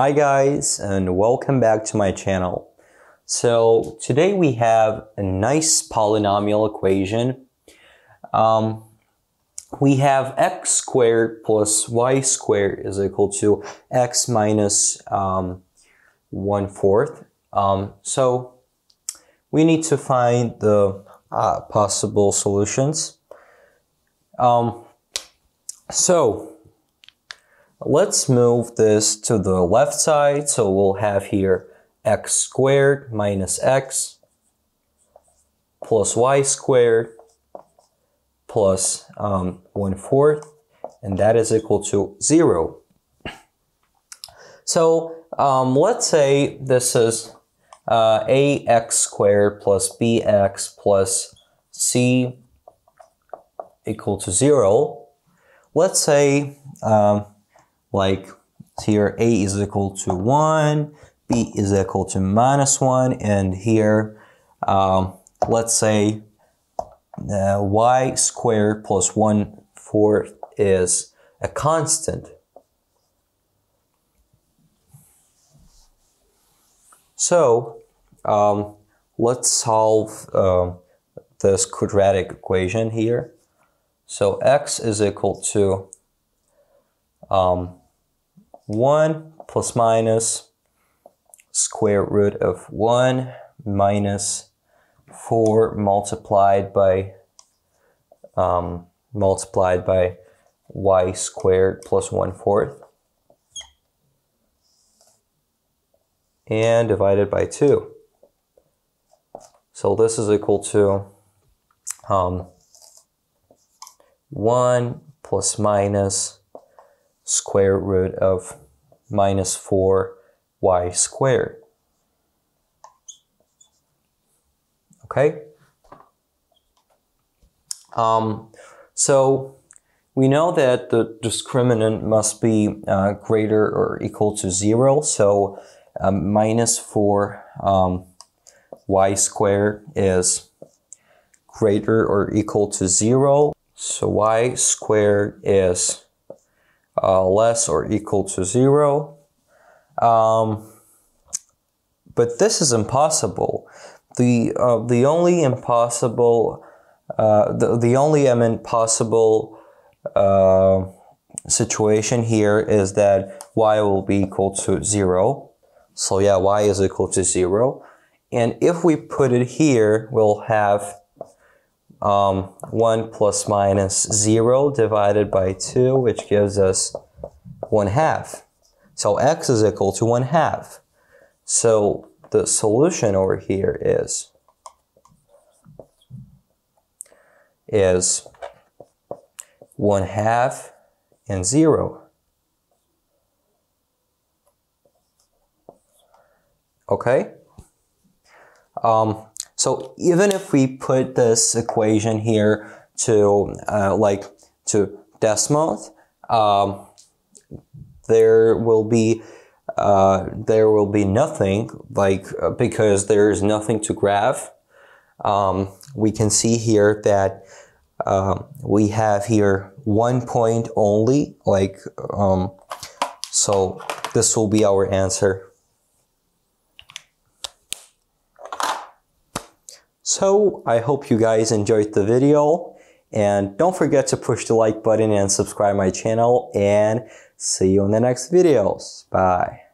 Hi guys and welcome back to my channel. So today we have a nice polynomial equation. Um, we have x squared plus y squared is equal to x minus um, 1 fourth. Um, so we need to find the uh, possible solutions. Um, so let's move this to the left side. So we'll have here x squared minus x plus y squared plus um, 1 fourth, and that is equal to 0. So um, let's say this is uh, ax squared plus bx plus c equal to 0. Let's say um, like here a is equal to 1, b is equal to minus 1, and here um, let's say uh, y squared plus 1 fourth is a constant. So um, let's solve uh, this quadratic equation here. So x is equal to um, 1 plus minus square root of 1 minus 4 multiplied by um, multiplied by y squared plus 1 fourth and divided by 2. So this is equal to um, 1 plus minus square root of minus 4 y squared. Okay? Um, so we know that the discriminant must be uh, greater or equal to 0. So um, minus 4 um, y squared is greater or equal to 0. So y squared is uh, less or equal to 0. Um, but this is impossible. The, uh, the only impossible, uh, the, the only I mean, possible uh, situation here is that y will be equal to 0. So yeah, y is equal to 0. And if we put it here, we'll have um, 1 plus minus 0 divided by 2, which gives us 1 half. So x is equal to 1 half. So the solution over here is is 1 half and 0. Okay? Um, so even if we put this equation here to uh, like to Desmos, um, there will be uh, there will be nothing like because there is nothing to graph. Um, we can see here that um, we have here one point only like um, so this will be our answer. So I hope you guys enjoyed the video and don't forget to push the like button and subscribe my channel and see you in the next videos. Bye.